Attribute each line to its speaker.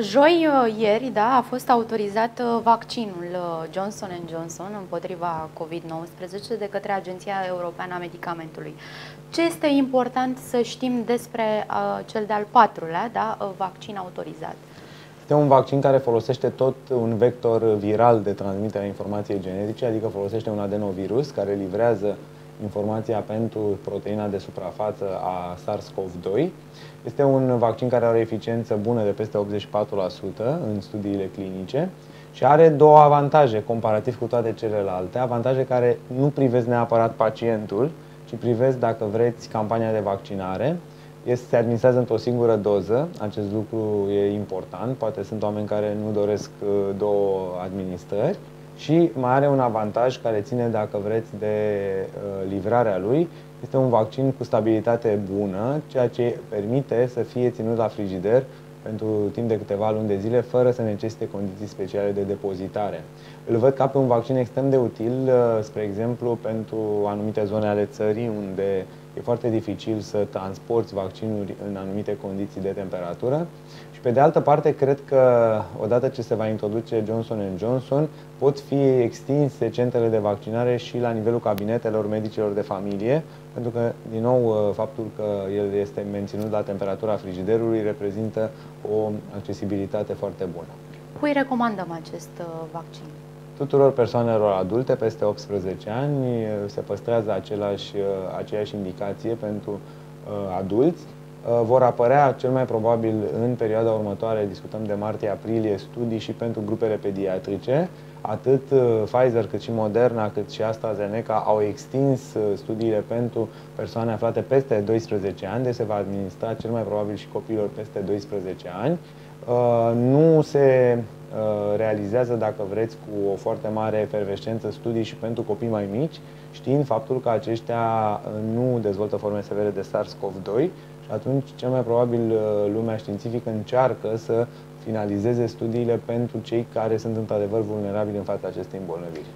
Speaker 1: Joi, uh, ieri, da, a fost autorizat uh, vaccinul Johnson Johnson împotriva COVID-19 de către Agenția Europeană a Medicamentului. Ce este important să știm despre uh, cel de-al patrulea da, vaccin autorizat?
Speaker 2: Este un vaccin care folosește tot un vector viral de transmitere a informației genetice, adică folosește un adenovirus care livrează informația pentru proteina de suprafață a SARS-CoV-2. Este un vaccin care are o eficiență bună de peste 84% în studiile clinice și are două avantaje comparativ cu toate celelalte, avantaje care nu privesc neapărat pacientul, ci privesc, dacă vreți, campania de vaccinare. Este, se administrează într-o singură doză, acest lucru e important, poate sunt oameni care nu doresc uh, două administrări și mai are un avantaj care ține, dacă vreți, de uh, livrarea lui. Este un vaccin cu stabilitate bună, ceea ce permite să fie ținut la frigider pentru timp de câteva luni de zile, fără să necesite condiții speciale de depozitare. Îl văd ca pe un vaccin extrem de util, uh, spre exemplu, pentru anumite zone ale țării unde e foarte dificil să transporti vaccinuri în anumite condiții de temperatură. Și pe de altă parte, cred că odată ce se va introduce Johnson Johnson, pot fi extinse centrele de vaccinare și la nivelul cabinetelor medicilor de familie, pentru că, din nou, uh, faptul că el este menținut la temperatura frigiderului reprezintă o accesibilitate foarte bună.
Speaker 1: Cui recomandăm acest uh, vaccin?
Speaker 2: Tuturor persoanelor adulte peste 18 ani uh, se păstrează același, aceeași indicație pentru adulți. Vor apărea cel mai probabil în perioada următoare, discutăm de martie-aprilie, studii și pentru grupele pediatrice. Atât Pfizer cât și Moderna cât și AstraZeneca au extins studiile pentru persoane aflate peste 12 ani, deci se va administra cel mai probabil și copiilor peste 12 ani. Nu se realizează, dacă vreți, cu o foarte mare efervescență studii și pentru copii mai mici, știind faptul că aceștia nu dezvoltă forme severe de SARS-CoV-2 și atunci cel mai probabil lumea științifică încearcă să finalizeze studiile pentru cei care sunt într-adevăr vulnerabili în fața acestei îmbolnăviri.